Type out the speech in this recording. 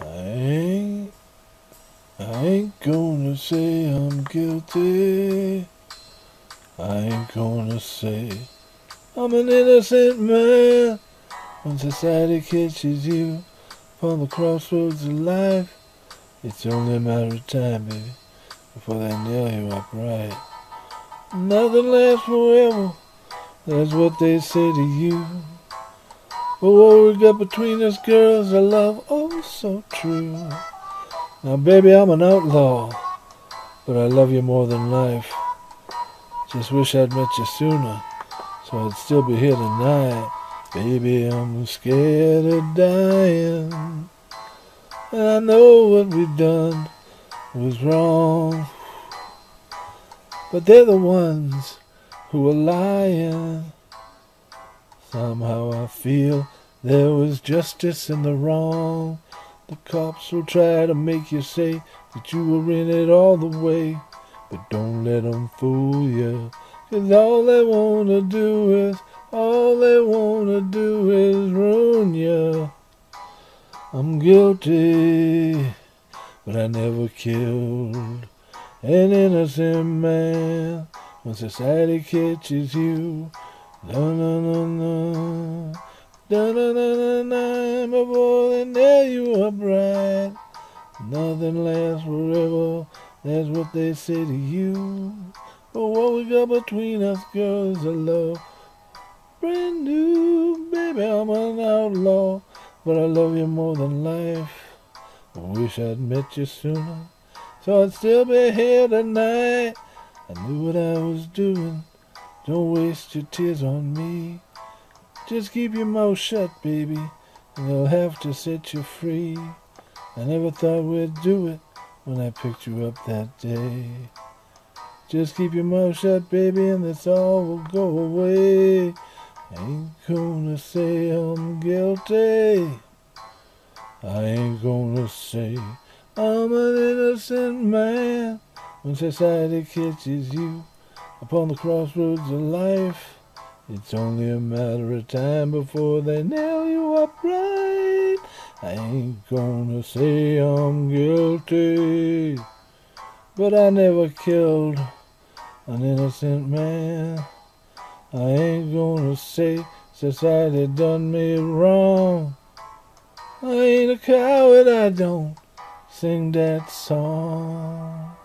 I ain't, I ain't gonna say I'm guilty. I ain't gonna say I'm an innocent man. When society catches you upon the crossroads of life, it's only a matter of time, baby, before they nail you upright. Nothing lasts forever. That's what they say to you. But what we got between us girls, a love oh so true. Now, baby, I'm an outlaw, but I love you more than life. Just wish I'd met you sooner, so I'd still be here tonight. Baby, I'm scared of dying. And I know what we've done was wrong. But they're the ones who are lying. Somehow I feel there was justice in the wrong. The cops will try to make you say that you were in it all the way. But don't let them fool you. Cause all they wanna do is, all they wanna do is ruin you. I'm guilty, but I never killed an innocent man. When society catches you, no, no, no, no. Da da da da da, before they nail you upright. Nothing lasts forever, that's what they say to you. But what we got between us, girls, is a love. Brand new, baby, I'm an outlaw, but I love you more than life. I wish I'd met you sooner, so I'd still be here tonight. I knew what I was doing. Don't waste your tears on me. Just keep your mouth shut, baby, they'll have to set you free. I never thought we'd do it when I picked you up that day. Just keep your mouth shut, baby, and this all will go away. I ain't gonna say I'm guilty. I ain't gonna say I'm an innocent man when society catches you upon the crossroads of life. It's only a matter of time before they nail you upright. I ain't gonna say I'm guilty, but I never killed an innocent man. I ain't gonna say society done me wrong. I ain't a coward, I don't sing that song.